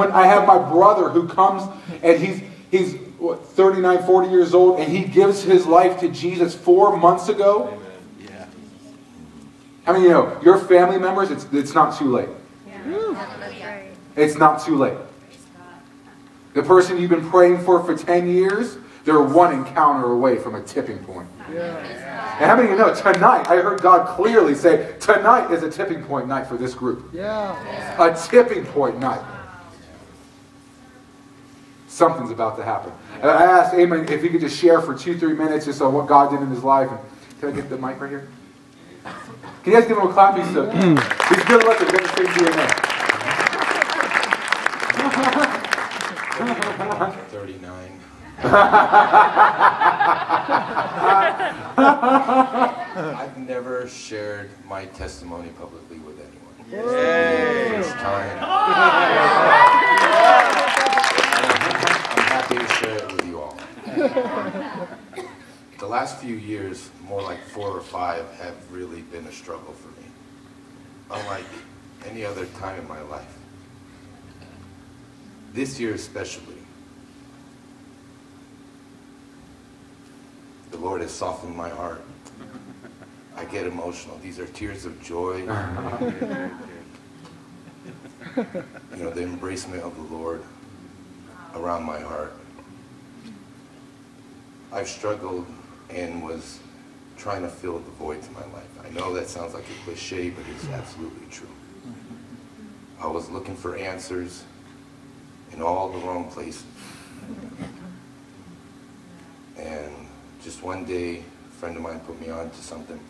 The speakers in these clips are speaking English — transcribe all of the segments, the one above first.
when I have my brother who comes and he's, he's what, 39, 40 years old, and he gives his life to Jesus four months ago. Yeah. I mean, you know, your family members, it's, it's not too late. It's not too late. The person you've been praying for for 10 years, they're one encounter away from a tipping point. And how many of you know tonight, I heard God clearly say, tonight is a tipping point night for this group. Yeah. A tipping point night. Something's about to happen. And I asked Amen if he could just share for two, three minutes just on what God did in his life. And can I get the mic right here? Can you guys give him a clap? He's, uh, he's good looking. He's got the same DNA. 39. I've never shared my testimony publicly with anyone. First time. The last few years, more like four or five, have really been a struggle for me. Unlike any other time in my life. This year especially, the Lord has softened my heart. I get emotional. These are tears of joy. you know, the embracement of the Lord around my heart. I've struggled and was trying to fill the void to my life. I know that sounds like a cliche, but it's absolutely true. I was looking for answers in all the wrong places. And just one day, a friend of mine put me on to something.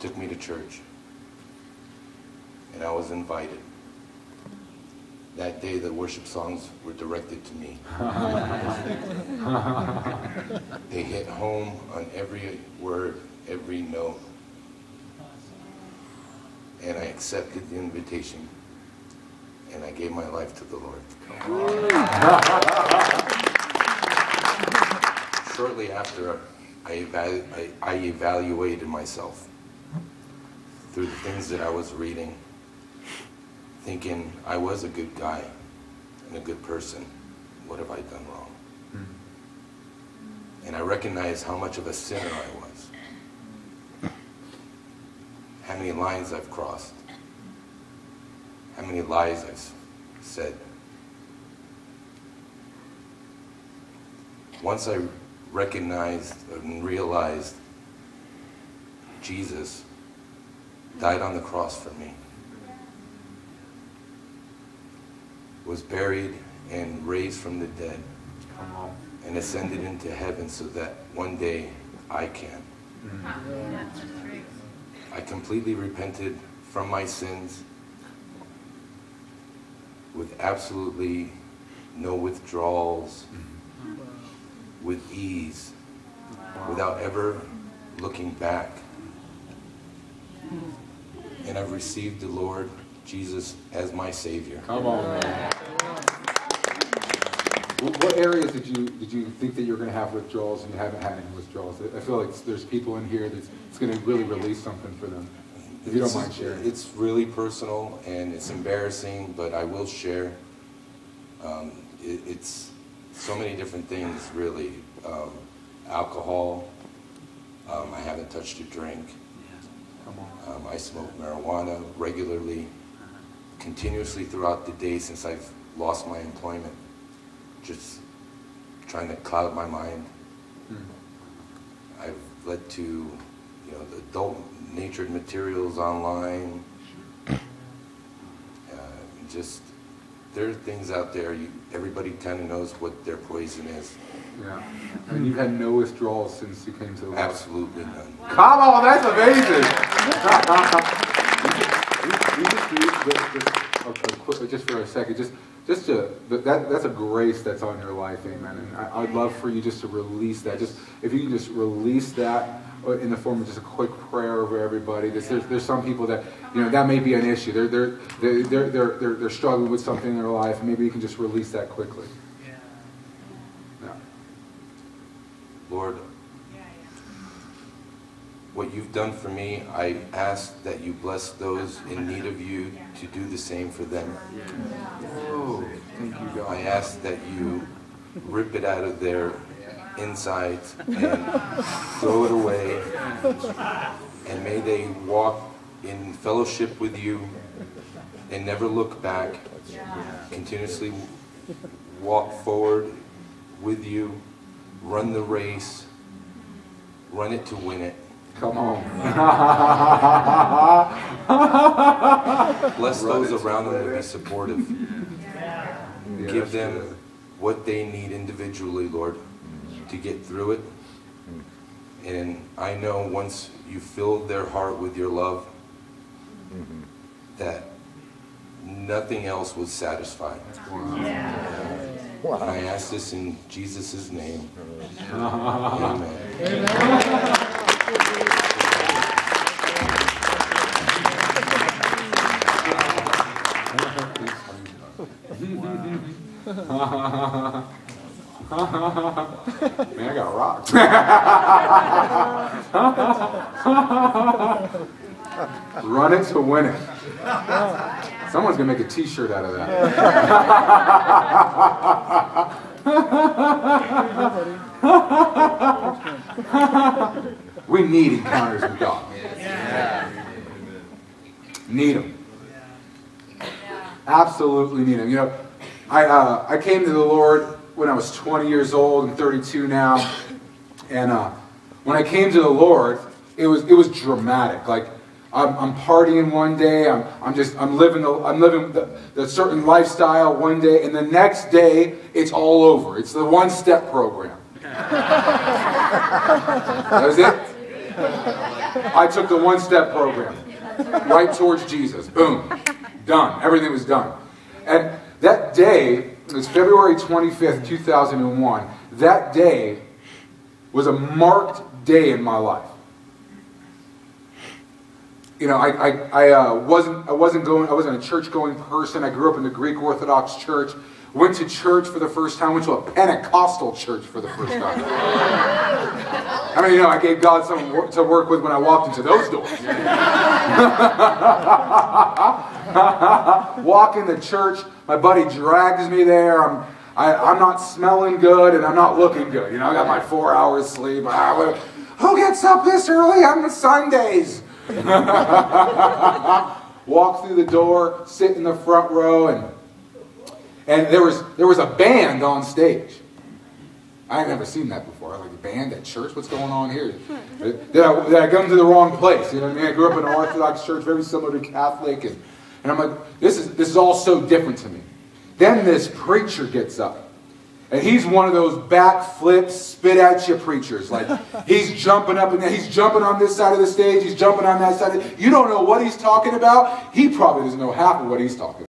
Took me to church. And I was invited. That day, the worship songs were directed to me. they hit home on every word, every note. And I accepted the invitation. And I gave my life to the Lord. Shortly after, I, evalu- I, I evaluated myself through the things that I was reading, thinking I was a good guy and a good person. What have I done wrong? And I recognized how much of a sinner I was. How many lines I've crossed. How many lies I've said. Once I recognized and realized Jesus died on the cross for me, was buried and raised from the dead. And ascended into heaven so that one day I can. I completely repented from my sins with absolutely no withdrawals, with ease, without ever looking back. And I've received the Lord Jesus as my Savior. Come on, man. What areas did you did you think that you were going to have withdrawals and you haven't had any withdrawals? I feel like there's people in here that's it's going to really release something for them. If you don't It's- mind sharing. It's really personal and it's embarrassing, but I will share. Um, it, it's so many different things, really. Um, alcohol. Um, I haven't touched a drink. Come on. Um, I smoke marijuana regularly, continuously throughout the day since I've lost my employment. Just trying to cloud my mind. I've led to, you know, the adult natured materials online. Uh, just, there are things out there, you, everybody kind of knows what their poison is. Yeah. And you've had no withdrawals since you came to the Lord. Absolutely none. Come on, that's amazing. you, you just, you, just, just, just for a second, just, just to, that, that's a grace that's on your life, amen. And I, I'd love for you just to release that. Just, if you can just release that uh, in the form of just a quick prayer over everybody. There's, there's, there's some people that, you know, that may be an issue. They're, they're, they're, they're, they're, they're, they're struggling with something in their life. Maybe you can just release that quickly. Yeah. Lord, what you've done for me, I ask that you bless those in need of you to do the same for them. Oh, thank you, God. I ask that you rip it out of their insides and throw it away. And may they walk in fellowship with you and never look back. Continuously walk forward with you, run the race, run it to win it. Come on. Bless those around them win to be supportive. Yeah, Give them good. what they need individually, Lord, to get through it. And I know once you fill their heart with your love, that nothing else will satisfy. I ask this in Jesus' name. Amen. Man, I got rocked. Run it to win it. Someone's gonna make a T-shirt out of that. we need encounters with God. Need them. Absolutely need them. You know, I uh, I came to the Lord when I was 20 years old. I'm 32 now, and uh, when I came to the Lord, it was it was dramatic. Like I'm, I'm partying one day, I'm, I'm just I'm living the, I'm living the, the certain lifestyle one day, and the next day it's all over. It's the one step program. that was it. I took the one step program right towards Jesus. Boom, done. Everything was done, and that day was February 25th, 2001. That day was a marked day in my life. You know, I, I, I uh, wasn't I wasn't going I wasn't a church going person. I grew up in the Greek Orthodox Church. Went to church for the first time. Went to a Pentecostal church for the first time. I mean, you know, I gave God something wor- to work with when I walked into those doors. Walk in the church, my buddy drags me there. I'm, I, I'm not smelling good and I'm not looking good. You know, I got my four hours sleep. Ah, who gets up this early on the Sundays? Walk through the door, sit in the front row, and and there was there was a band on stage. I had never seen that before. Like a band at church. What's going on here? Did I, did I come to the wrong place? You know what I mean? I grew up in an Orthodox church, very similar to Catholic, and, and I'm like, this is this is all so different to me. Then this preacher gets up. And he's one of those backflip, spit at you preachers. Like he's jumping up and down. He's jumping on this side of the stage. He's jumping on that side. Of, you don't know what he's talking about. He probably doesn't know half of what he's talking